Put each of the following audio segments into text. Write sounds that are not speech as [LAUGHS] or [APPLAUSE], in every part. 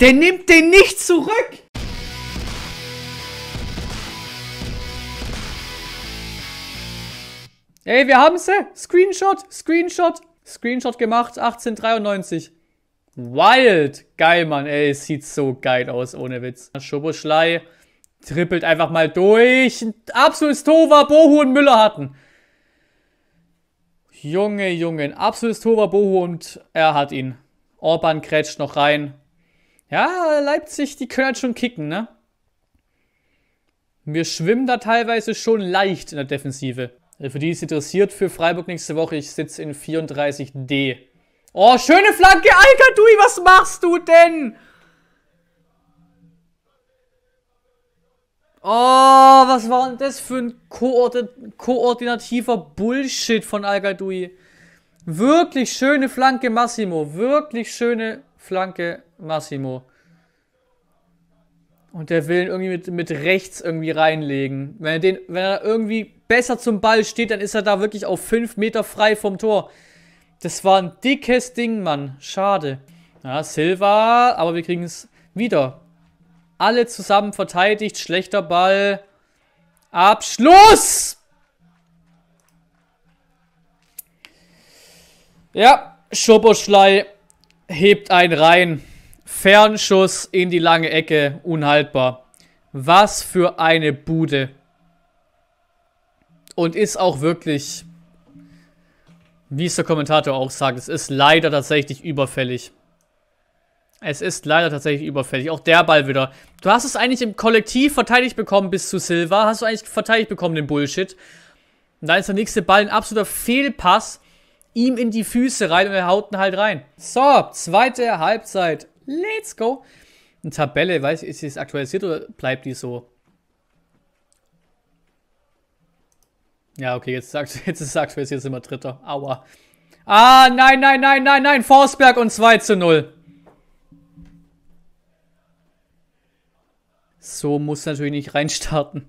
Der nimmt den nicht zurück! Ey, wir haben sie! Screenshot, Screenshot, Screenshot gemacht, 1893. Wild! Geil, Mann, ey, sieht so geil aus, ohne Witz. Schoboschlei trippelt einfach mal durch. Absolutes Tova, Bohu und Müller hatten. Junge, Junge, ein absolutes Tova, Bohu und er hat ihn. Orban krätscht noch rein. Ja, Leipzig, die können halt schon kicken, ne? Wir schwimmen da teilweise schon leicht in der Defensive. Für die es interessiert, für Freiburg nächste Woche, ich sitze in 34D. Oh, schöne Flanke, Alter, Dui, was machst du denn? Oh, was war denn das für ein Koordin koordinativer Bullshit von al -Gadoui? Wirklich schöne Flanke Massimo. Wirklich schöne Flanke Massimo. Und der will ihn irgendwie mit, mit rechts irgendwie reinlegen. Wenn er, den, wenn er irgendwie besser zum Ball steht, dann ist er da wirklich auf 5 Meter frei vom Tor. Das war ein dickes Ding, Mann. Schade. Ja, Silva, aber wir kriegen es wieder. Alle zusammen verteidigt. Schlechter Ball. Abschluss! Ja, Schoboschlei hebt einen rein. Fernschuss in die lange Ecke. Unhaltbar. Was für eine Bude. Und ist auch wirklich, wie es der Kommentator auch sagt, es ist leider tatsächlich überfällig. Es ist leider tatsächlich überfällig. Auch der Ball wieder. Du hast es eigentlich im Kollektiv verteidigt bekommen bis zu Silva. Hast du eigentlich verteidigt bekommen, den Bullshit. Und dann ist der nächste Ball ein absoluter Fehlpass. Ihm in die Füße rein und er haut ihn halt rein. So, zweite Halbzeit. Let's go. Eine Tabelle, weiß ich, ist sie aktualisiert oder bleibt die so? Ja, okay, jetzt, [LAUGHS] jetzt ist es aktualisiert, sind wir Dritter. Aua. Ah, nein, nein, nein, nein, nein. Forsberg und 2 zu 0. So muss natürlich nicht reinstarten.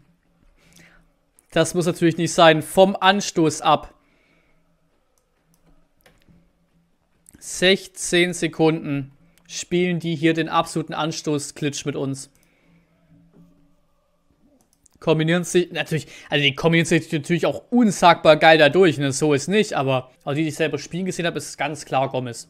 Das muss natürlich nicht sein. Vom Anstoß ab. 16 Sekunden spielen die hier den absoluten Anstoß-Klitsch mit uns. Kombinieren sich, natürlich, also die kombinieren sich natürlich auch unsagbar geil dadurch, ne? so ist nicht, aber, aber die, die ich selber spielen gesehen habe, ist ganz klar Gomez.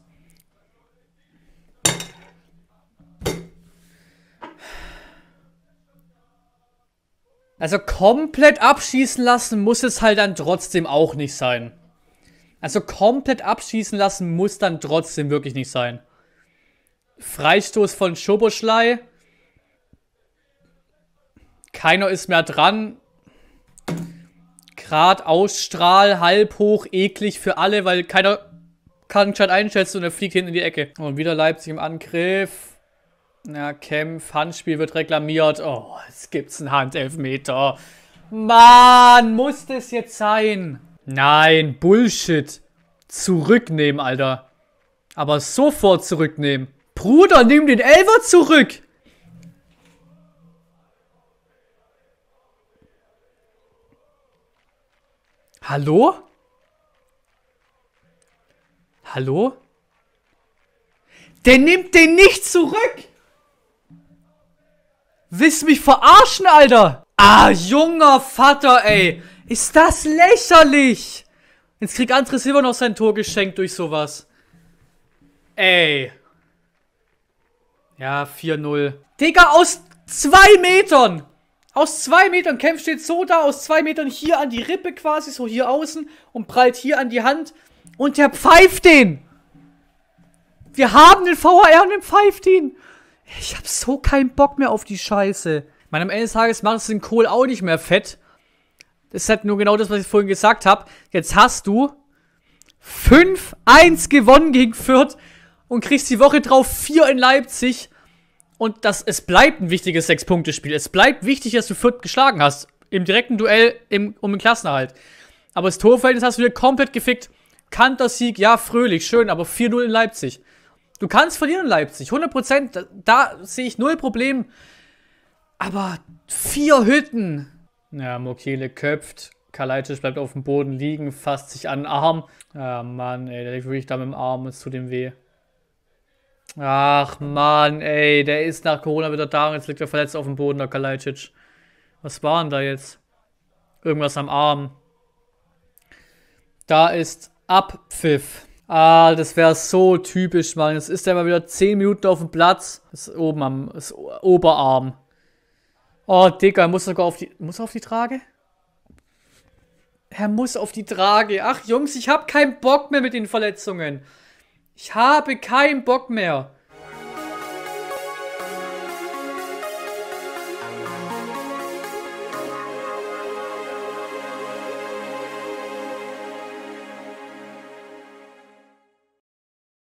Also komplett abschießen lassen muss es halt dann trotzdem auch nicht sein. Also komplett abschießen lassen muss dann trotzdem wirklich nicht sein. Freistoß von Schoboschlei. Keiner ist mehr dran. Grad Ausstrahl, halb hoch, eklig für alle, weil keiner kann gescheit einschätzen und er fliegt hinten in die Ecke. Und wieder Leipzig im Angriff. Ja, Kämpf, Handspiel wird reklamiert. Oh, es gibt's einen Handelfmeter. Mann, muss das jetzt sein? Nein, Bullshit. Zurücknehmen, Alter. Aber sofort zurücknehmen. Bruder, nimm den Elfer zurück. Hallo? Hallo? Der nimmt den nicht zurück. Willst du mich verarschen, Alter? Ah, junger Vater, ey. Ist das lächerlich. Jetzt kriegt André Silva noch sein Tor geschenkt durch sowas. Ey. Ja, 4-0. Digga, aus zwei Metern. Aus zwei Metern. Kempf steht so da, aus zwei Metern hier an die Rippe quasi, so hier außen und prallt hier an die Hand. Und der pfeift den. Wir haben den VAR und den pfeift ihn. Ich hab so keinen Bock mehr auf die Scheiße. Ich meine, am Ende des Tages macht es den Kohl auch nicht mehr fett. Das ist halt nur genau das, was ich vorhin gesagt habe. Jetzt hast du 5-1 gewonnen gegen Fürth und kriegst die Woche drauf 4 in Leipzig. Und das, es bleibt ein wichtiges Sechs-Punkte-Spiel. Es bleibt wichtig, dass du Fürth geschlagen hast. Im direkten Duell im, um den Klassenerhalt. Aber das Torverhältnis hast du wieder komplett gefickt. Kantersieg, ja, fröhlich, schön, aber 4-0 in Leipzig. Du kannst verlieren in Leipzig, 100%. Da, da sehe ich null Problem. Aber vier Hütten. Ja, Mokele köpft. Kalajdzic bleibt auf dem Boden liegen, fasst sich an den Arm. Ja, Mann, ey, der liegt wirklich da mit dem Arm, es tut ihm weh. Ach Mann, ey, der ist nach Corona wieder da und jetzt liegt er verletzt auf dem Boden, der Kalajdzic. Was war denn da jetzt? Irgendwas am Arm. Da ist Abpfiff. Ah, das wäre so typisch, Mann. Jetzt ist er mal wieder 10 Minuten auf dem Platz. Ist oben am das Oberarm. Oh, Digga, muss sogar auf die. Muss er auf die Trage? Er muss auf die Trage. Ach, Jungs, ich habe keinen Bock mehr mit den Verletzungen. Ich habe keinen Bock mehr.